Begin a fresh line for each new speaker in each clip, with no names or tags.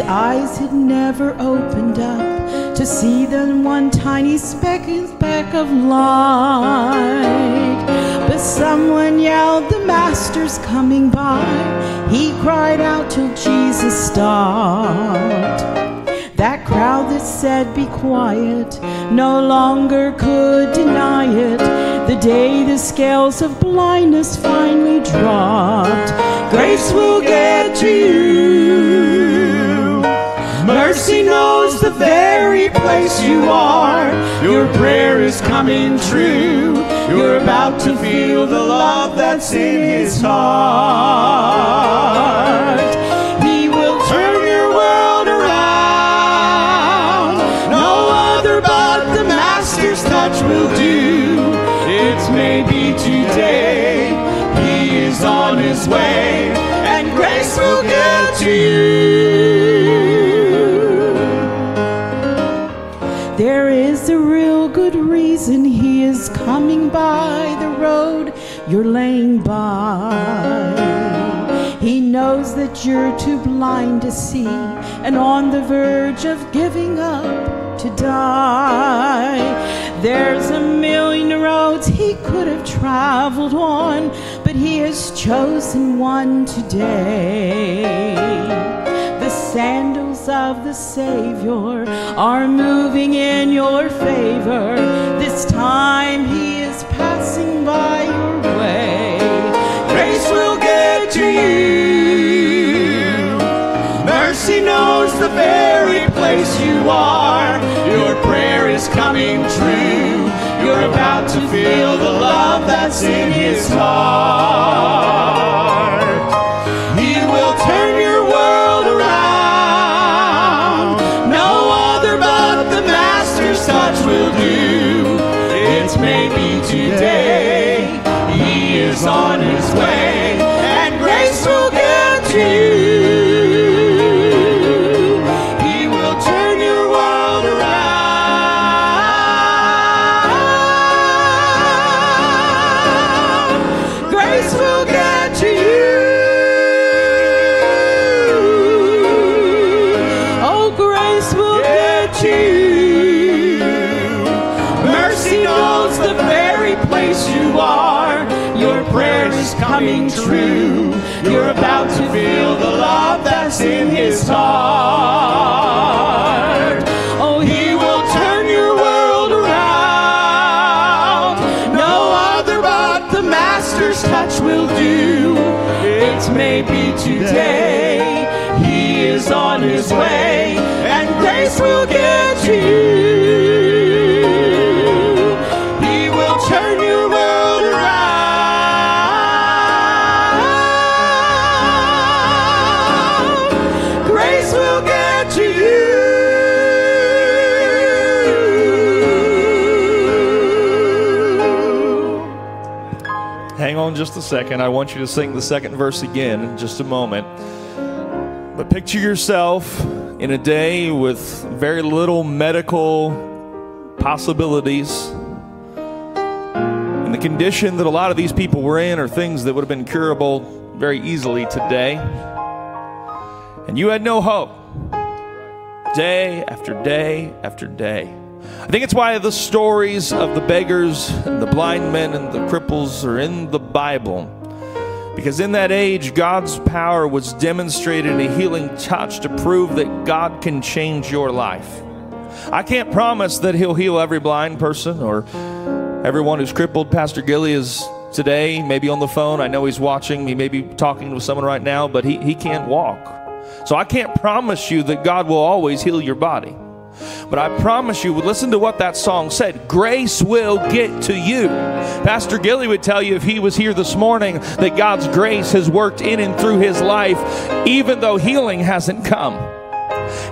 His eyes had never opened up to see the one tiny speck, and speck of light. But someone yelled, The Master's coming by. He cried out till Jesus stopped. That crowd that said, Be quiet, no longer could deny it. The day the scales of blindness finally dropped, grace will get to you. Mercy knows the very place you are. Your prayer is coming true. You're about to feel the love that's in His heart. You're laying by. He knows that you're too blind to see and on the verge of giving up to die. There's a million roads he could have traveled on, but he has chosen one today. The sandals of the Savior are moving in your favor. This time he is passing by your the very place you are. Your prayer is coming true. You're about to feel the love that's in his heart. He will turn your world around. No other but the Master's touch will do. It may be today. Mercy knows the very place you are. Your prayer is coming true. You're about to feel the love that's in His heart. Oh, He will turn your world around. No other but the Master's touch will do. It may be today. He is on His way, grace will get you. He will turn your world around. Grace will get to you.
Hang on just a second. I want you to sing the second verse again in just a moment. But picture yourself in a day with very little medical possibilities. And the condition that a lot of these people were in are things that would have been curable very easily today. And you had no hope. Day after day after day. I think it's why the stories of the beggars and the blind men and the cripples are in the Bible. Because in that age, God's power was demonstrated in a healing touch to prove that God can change your life. I can't promise that He'll heal every blind person or everyone who's crippled. Pastor Gilly is today, maybe on the phone. I know he's watching. He may be talking to someone right now, but he, he can't walk. So I can't promise you that God will always heal your body. But I promise you, would listen to what that song said grace will get to you. Pastor Gilly would tell you if he was here this morning that God's grace has worked in and through his life, even though healing hasn't come.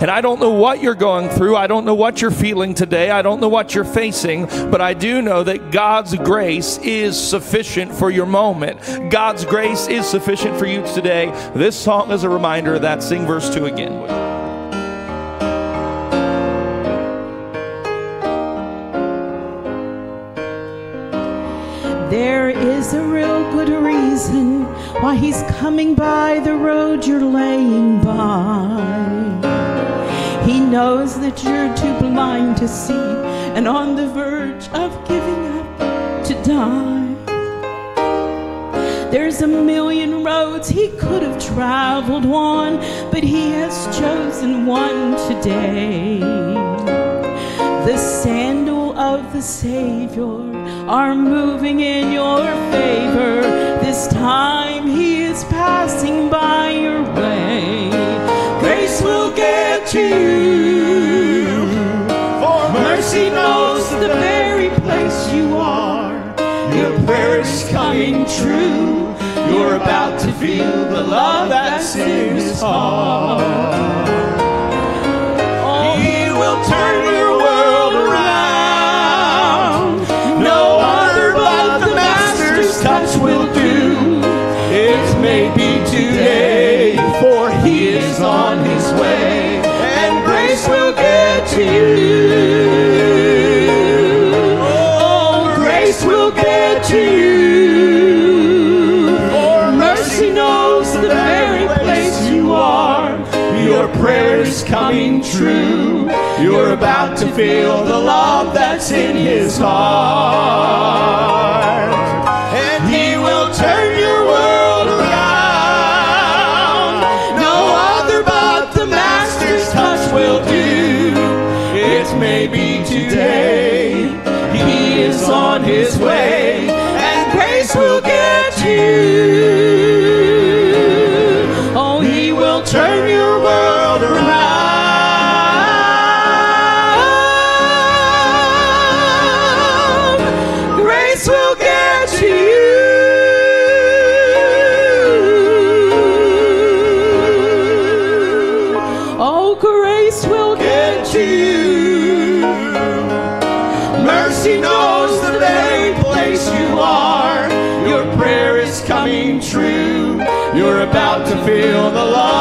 And I don't know what you're going through. I don't know what you're feeling today. I don't know what you're facing. But I do know that God's grace is sufficient for your moment. God's grace is sufficient for you today. This song is a reminder of that. Sing verse 2 again.
There is a real good reason Why he's coming by the road you're laying by. He knows that you're too blind to see and on the verge of giving up to die. There's a million roads he could have traveled on, but he has chosen one today. The sandal of the Savior are moving in your favor. This time he is passing by your way. Grace will get to you. For mercy knows the very place you are. Your prayer is coming true. You're about to feel the love that's in his heart. May be today, for he is on his way, and grace will get to you. Oh, grace will get to you. For mercy knows the very place you are. Your prayer is coming true. You're about to feel the love that's in his heart. And he will turn feel the love